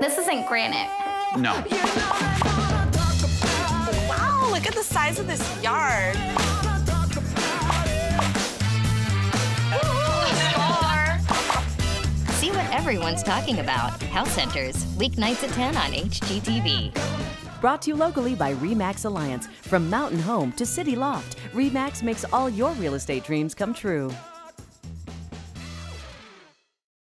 This isn't granite. No. Wow, look at the size of this yard. See what everyone's talking about. House Hunters, weeknights at 10 on HGTV. Brought to you locally by REMAX Alliance. From mountain home to city loft, REMAX makes all your real estate dreams come true.